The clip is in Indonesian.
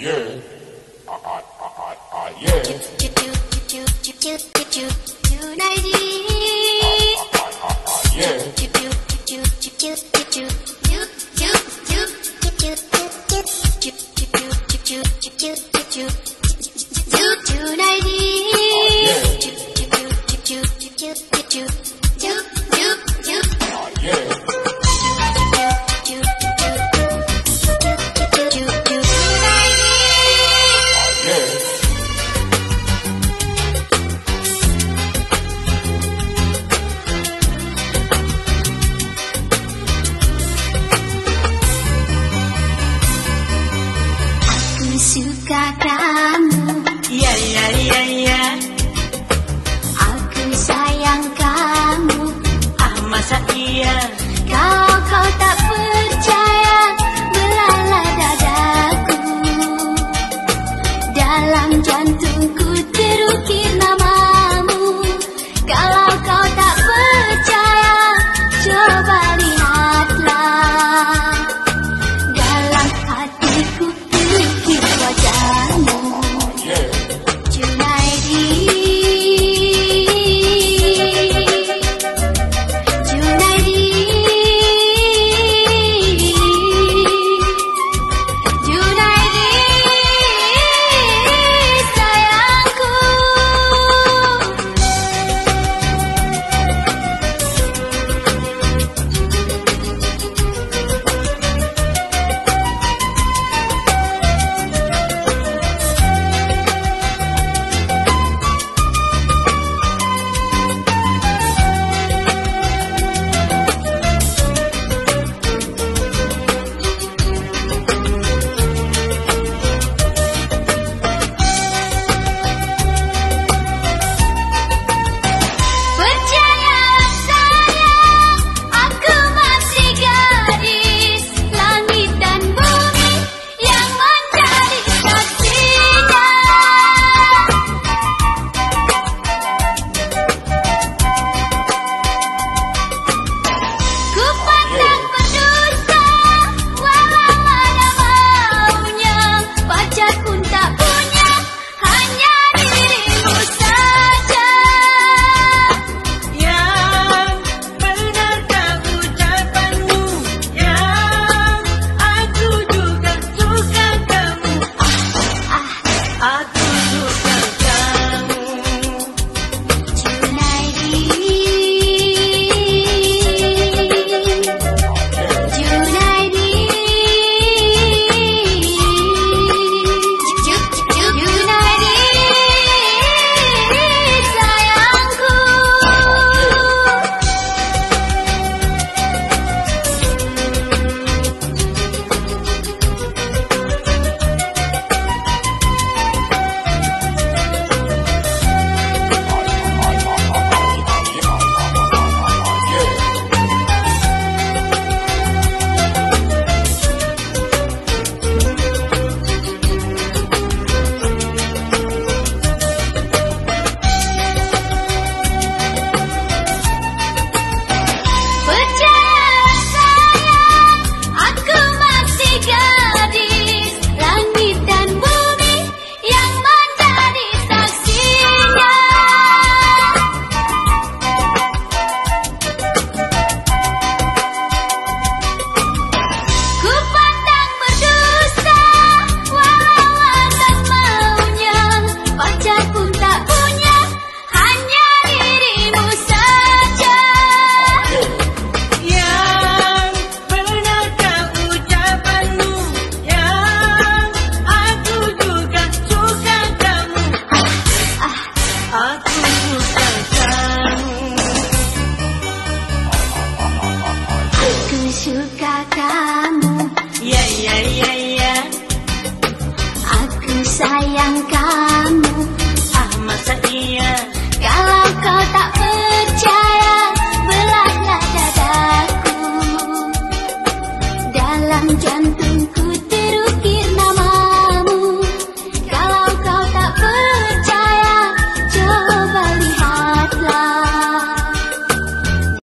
yeah. Ah, ah, ah, ah, ah, yeah. United. Ah, ah, ah, ah, ah, yeah. suka kamu Iya iya iya iya. Aku sayang kamu. Ah masa iya? kamu Ya ya ya ya. Aku sayang kamu. Ah masa iya?